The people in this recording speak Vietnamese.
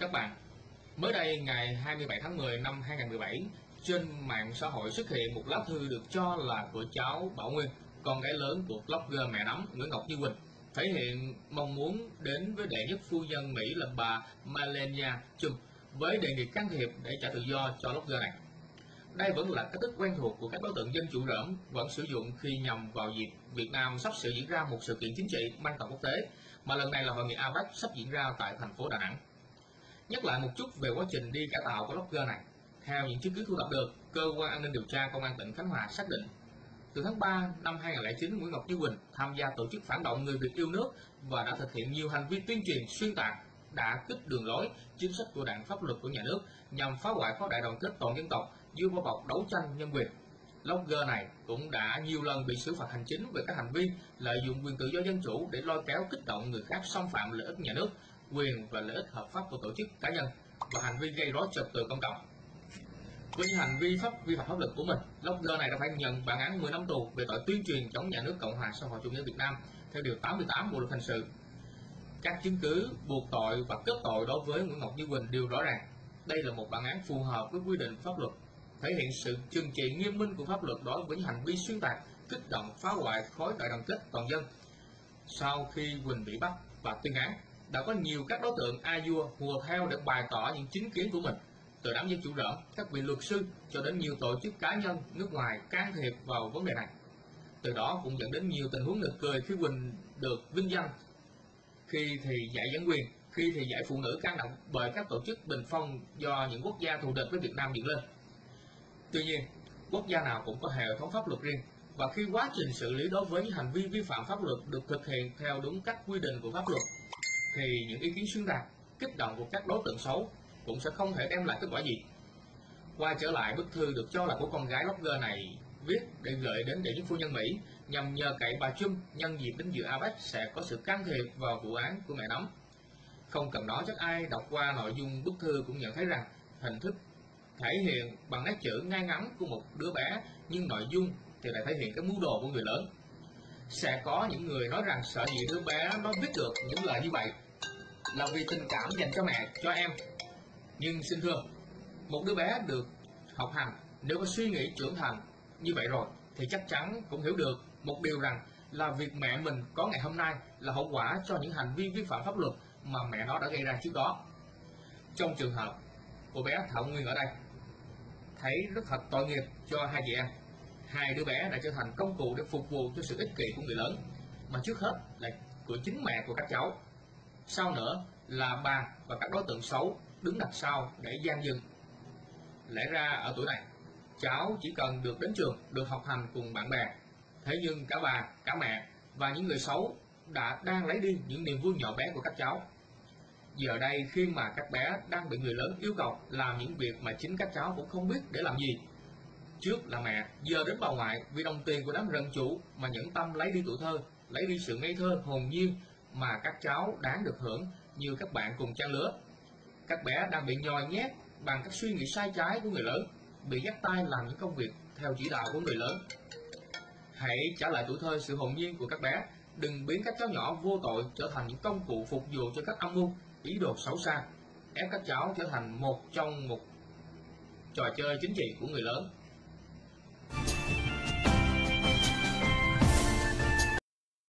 các bạn, mới đây ngày 27 tháng 10 năm 2017, trên mạng xã hội xuất hiện một lá thư được cho là của cháu Bảo Nguyên, con gái lớn của blogger mẹ nắm Nguyễn Ngọc Như Quỳnh, thể hiện mong muốn đến với đệ nhất phu nhân Mỹ là bà Melania Trump với đề nghị can thiệp để trả tự do cho blogger này. Đây vẫn là cách thức quen thuộc của các đối tượng dân chủ rỡm vẫn sử dụng khi nhằm vào dịp Việt Nam sắp sửa diễn ra một sự kiện chính trị mang tầm quốc tế, mà lần này là hội nghị APEC sắp diễn ra tại thành phố Đà Nẵng. Nhắc lại một chút về quá trình đi cải tạo của blogger này. Theo những chứng cứ thu thập được, cơ quan an ninh điều tra công an tỉnh Khánh Hòa xác định từ tháng 3 năm 2009, Nguyễn Ngọc Như Quỳnh tham gia tổ chức phản động người Việt yêu nước và đã thực hiện nhiều hành vi tuyên truyền xuyên tạc, đã kích đường lối, chính sách của đảng pháp luật của nhà nước nhằm phá hoại khối đại đoàn kết toàn dân tộc dưới vỏ bọc đấu tranh nhân quyền. Blogger này cũng đã nhiều lần bị xử phạt hành chính về các hành vi lợi dụng quyền tự do dân chủ để lôi kéo kích động người khác xâm phạm lợi ích nhà nước, quyền và lợi ích hợp pháp của tổ chức cá nhân và hành vi gây rối trật tự công cộng. Với những hành vi pháp vi phạm pháp luật của mình, blogger này đã phải nhận bản án 10 năm tù về tội tuyên truyền chống nhà nước Cộng hòa xã hội chủ nghĩa Việt Nam theo điều 88 Bộ luật hình sự. Các chứng cứ buộc tội và kết tội đối với Nguyễn Ngọc Như Quỳnh đều rõ ràng. Đây là một bản án phù hợp với quy định pháp luật, thể hiện sự trừng trị nghiêm minh của pháp luật đối với những hành vi xuyên tạc, kích động, phá hoại khối đại đoàn kết toàn dân. Sau khi Quỳnh bị bắt và tuyên án, đã có nhiều các đối tượng a vua hùa theo để bày tỏ những chính kiến của mình từ đám dân chủ rỡ, các vị luật sư cho đến nhiều tổ chức cá nhân nước ngoài can thiệp vào vấn đề này. Từ đó cũng dẫn đến nhiều tình huống nực cười khi Quỳnh được vinh danh, khi thì giải giảng quyền, khi thì giải phụ nữ can động bởi các tổ chức bình phong do những quốc gia thù địch với Việt Nam dựng lên. Tuy nhiên, quốc gia nào cũng có hệ thống pháp luật riêng và khi quá trình xử lý đối với những hành vi vi phạm pháp luật được thực hiện theo đúng các quy định của pháp luật thì những ý kiến xuyên tạc, kích động của các đối tượng xấu cũng sẽ không thể đem lại kết quả gì. Quay trở lại bức thư được cho là của con gái blogger này viết để gửi đến đệ nhất phu nhân Mỹ nhằm nhờ cậy bà Trump nhân dịp đến dự APEC sẽ có sự can thiệp vào vụ án của mẹ nắm. Không cần nói chắc ai đọc qua nội dung bức thư cũng nhận thấy rằng hình thức thể hiện bằng nét chữ ngay ngắn của một đứa bé nhưng nội dung thì lại thể hiện cái mưu đồ của người lớn. Sẽ có những người nói rằng sợ gì đứa bé nó viết được những lời như vậy là vì tình cảm dành cho mẹ, cho em nhưng xin thưa, một đứa bé được học hành nếu có suy nghĩ trưởng thành như vậy rồi thì chắc chắn cũng hiểu được một điều rằng là việc mẹ mình có ngày hôm nay là hậu quả cho những hành vi vi phạm pháp luật mà mẹ nó đã gây ra trước đó. Trong trường hợp của bé Thảo Nguyên ở đây, thấy rất thật tội nghiệp cho hai chị em. Hai đứa bé đã trở thành công cụ để phục vụ cho sự ích kỷ của người lớn, mà trước hết là của chính mẹ của các cháu. Sau nữa là bà và các đối tượng xấu đứng đằng sau để gian dừng. Lẽ ra ở tuổi này, cháu chỉ cần được đến trường, được học hành cùng bạn bè. Thế nhưng cả bà, cả mẹ và những người xấu đã đang lấy đi những niềm vui nhỏ bé của các cháu. Giờ đây khi mà các bé đang bị người lớn yêu cầu làm những việc mà chính các cháu cũng không biết để làm gì. Trước là mẹ, giờ đến bà ngoại vì đồng tiền của đám rần chủ mà nhẫn tâm lấy đi tuổi thơ, lấy đi sự ngây thơ, hồn nhiên mà các cháu đáng được hưởng như các bạn cùng trang lứa các bé đang bị nhòi nhét bằng các suy nghĩ sai trái của người lớn, bị dắt tay làm những công việc theo chỉ đạo của người lớn. Hãy trả lại tuổi thơ sự hồn nhiên của các bé, đừng biến các cháu nhỏ vô tội trở thành những công cụ phục vụ cho các âm mưu, ý đồ xấu xa, ép các cháu trở thành một trong một trò chơi chính trị của người lớn.